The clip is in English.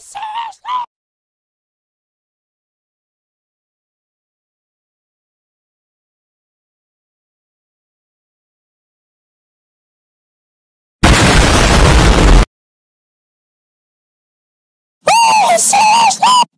seriously? Seriously?